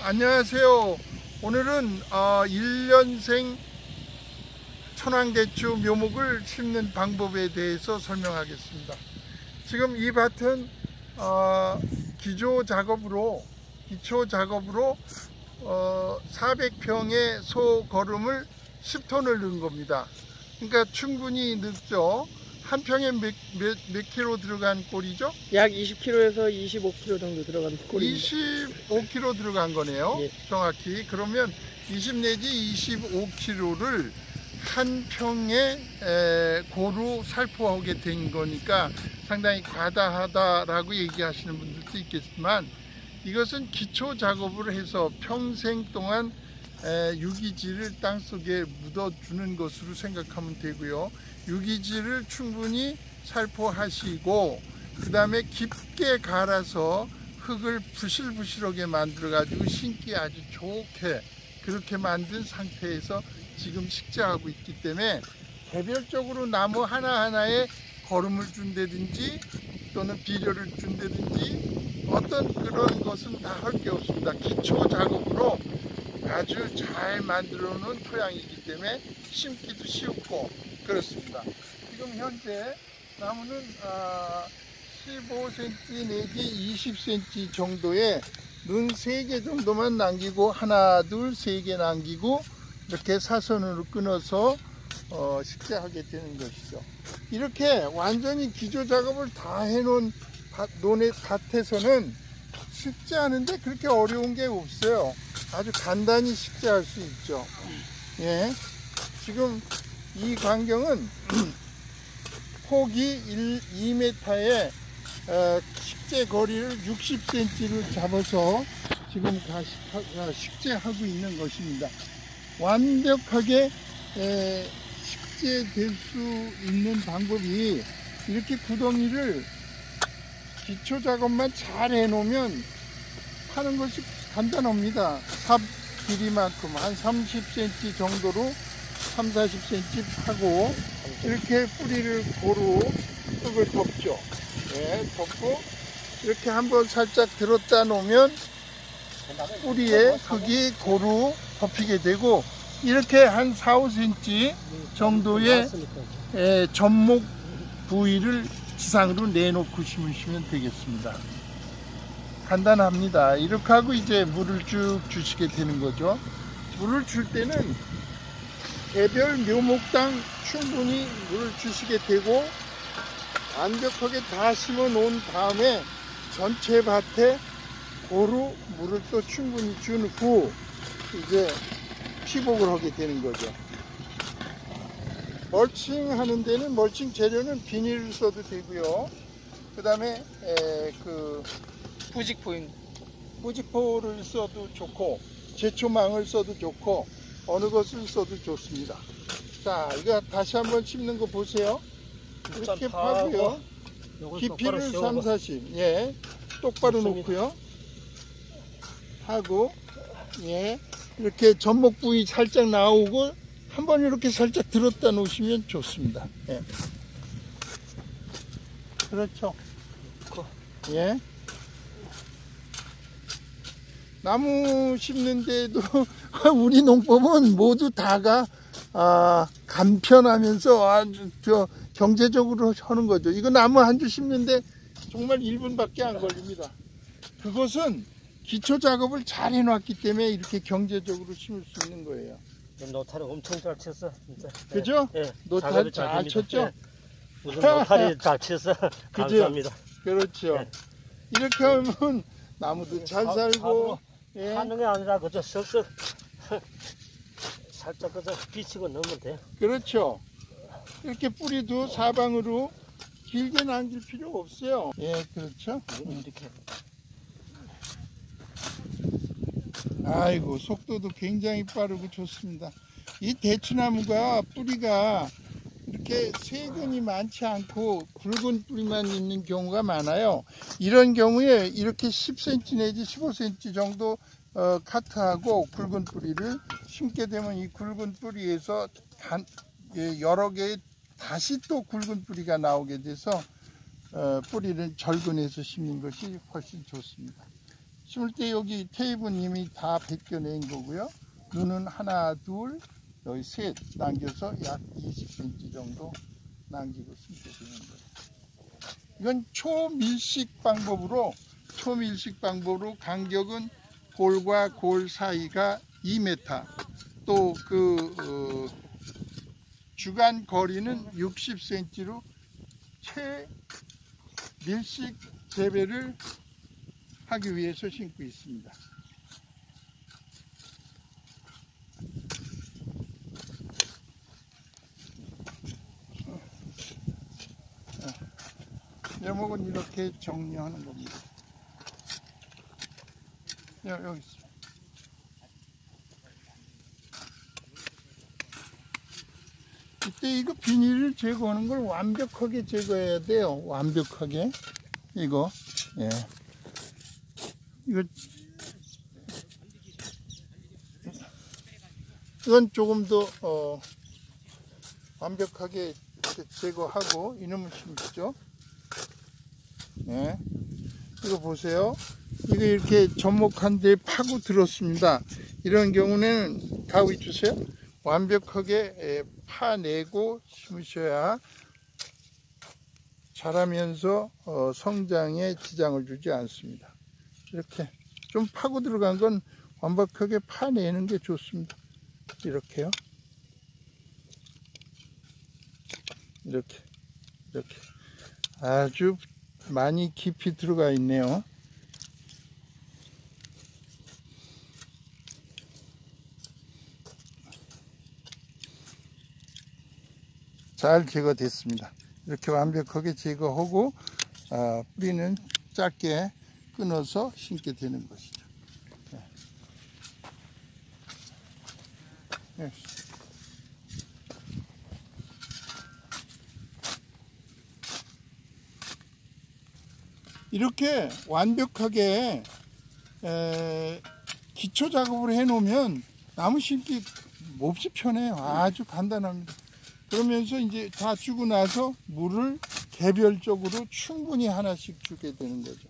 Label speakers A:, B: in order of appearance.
A: 안녕하세요. 오늘은 어, 1년생 천황대추 묘목을 심는 방법에 대해서 설명하겠습니다. 지금 이 밭은 어, 기조 작업으로 기초 작업으로 어, 400평의 소 거름을 10톤을 넣은 겁니다. 그러니까 충분히 넣죠. 한 평에 몇, 몇, 몇 킬로 들어간 꼴이죠?
B: 약 20kg에서 25kg 정도 들어간 꼴입니다.
A: 25kg 들어간 거네요.
B: 예.
A: 정확히. 그러면 20 내지 25kg를 한 평에 에, 고루 살포하게 된 거니까 상당히 과다하다라고 얘기하시는 분들도 있겠지만 이것은 기초 작업을 해서 평생 동안 에, 유기질을 땅 속에 묻어주는 것으로 생각하면 되고요. 유기질을 충분히 살포하시고 그 다음에 깊게 갈아서 흙을 부실부실하게 만들어 가지고 심기 아주 좋게 그렇게 만든 상태에서 지금 식재하고 있기 때문에 개별적으로 나무 하나하나에 거름을 준다든지 또는 비료를 준다든지 어떤 그런 것은 다 할 게 없습니다. 기초 작업으로 아주 잘 만들어 놓은 토양이기 때문에 심기도 쉽고 그렇습니다. 지금 현재 나무는 아, 15cm 내지 20cm 정도의 눈 3개 정도만 남기고 하나 둘 세 개 남기고 이렇게 사선으로 끊어서 어, 식재하게 되는 것이죠. 이렇게 완전히 기조 작업을 다 해놓은 밭, 논의 밭에서는 식재하는데 그렇게 어려운 게 없어요. 아주 간단히 식재할 수 있죠. 예. 지금 이 광경은 폭이 1, 2m에 어, 식재 거리를 60cm를 잡아서 지금 식재하고 있는 것입니다. 완벽하게 에, 식재될 수 있는 방법이 이렇게 구덩이를 기초 작업만 잘 해놓으면 파는 것이 간단합니다. 삽 길이만큼 한 30cm 정도로 3, 40cm 파고 이렇게 뿌리를 고루 흙을 덮죠. 네, 덮고 이렇게 한번 살짝 들었다 놓으면 뿌리에 흙이 고루 덮이게 되고 이렇게 한 4, 5cm 정도의 에, 접목 부위를 지상으로 내놓고 심으시면 되겠습니다. 간단합니다. 이렇게 하고 이제 물을 쭉 주시게 되는 거죠. 물을 줄 때는 개별 묘목당 충분히 물을 주시게 되고 완벽하게 다 심어 놓은 다음에 전체 밭에 고루 물을 또 충분히 준 후 이제 피복을 하게 되는 거죠. 멀칭 하는 데는 멀칭 재료는 비닐을 써도 되고요. 그 다음에 그
B: 부직포인
A: 후지포를 써도 좋고 제초망을 써도 좋고 어느 것을 써도 좋습니다. 자, 이거 다시 한번 심는 거 보세요. 이렇게 파고요. 깊이를 3, 40. 예. 똑바로. 놓고요. 하고 예. 이렇게 전목 부위 살짝 나오고 한 번 이렇게 살짝 들었다 놓으시면 좋습니다. 예. 그렇죠. 예. 나무 심는데도 우리 농법은 모두 다가 아, 간편하면서 아주 저 경제적으로 하는 거죠. 이거 나무 한주 심는데 정말 1분밖에 안 걸립니다. 그것은 기초 작업을 잘 해놨기 때문에 이렇게 경제적으로 심을 수 있는 거예요.
C: 노타리 엄청 잘 쳤어 진짜.
A: 그죠?
C: 예,
A: 노타리
C: 작업이
A: 잘
C: 됩니다.
A: 쳤죠?
C: 예. 무슨 노타리 잘 쳤어. 감사합니다.
A: 그렇죠.
C: 네.
A: 이렇게 하면 나무도 잘
C: 사-
A: 살고 예.
C: 하는 게 아니라 그저 쓱쓱 살짝 그저 비치고 넣으면 돼.
A: 그렇죠. 이렇게 뿌리도 사방으로 길게 남길 필요 없어요. 예, 그렇죠.
C: 이렇게
A: 아이고, 속도도 굉장히 빠르고 좋습니다. 이 대추나무가 뿌리가 이렇게 세근이 많지 않고 굵은 뿌리만 있는 경우가 많아요. 이런 경우에 이렇게 10cm 내지 15cm 정도 어, 카트하고 굵은 뿌리를 심게 되면 이 굵은 뿌리에서 단- 예, 여러 개의 다시 또 굵은 뿌리가 나오게 돼서 어, 뿌리를 절근해서 심는 것이 훨씬 좋습니다. 심을 때 여기 테이프님이 다 벗겨낸 거고요. 눈은 하나, 둘, 여기 셋 남겨서 약 20cm 정도 남기고 되는 거예요. 이건 초밀식 방법으로 초밀식 방법으로 간격은 골과 골 사이가 2m 또그 주간 거리는 60cm로 최밀식 재배를 하기 위해서 심고 있습니다. 제목은 이렇게 정리하는 겁니다. 여- 여기 있어. 이때 이거 비닐을 제거하는 걸 완벽하게 제거해야 돼요. 완벽하게. 이거. 예. 이거 이건 조금 더 어, 완벽하게 제거하고 이놈을 심죠. 네. 이거 보세요. 이거 이렇게 접목한 데 파고 들었습니다. 이런 경우는 가위 주세요. 완벽하게 에, 파내고 심으셔야 자라면서 어, 성장에 지장을 주지 않습니다. 이렇게 좀 파고 들어간 건 완벽하게 파내는 게 좋습니다. 이렇게요. 이렇게 이렇게 아주 많이 깊이 들어가 있네요. 잘 제거됐습니다. 이렇게 완벽하게 제거하고 아, 뿌리는 짧게 끊어서 심게 되는 것이죠. 네. 이렇게 완벽하게 에, 기초 작업을 해 놓으면 나무 심기 몹시 편해요. 아주 간단합니다. 그러면서 이제 다 주고 나서 물을 개별적으로 충분히 하나씩 주게 되는 거죠.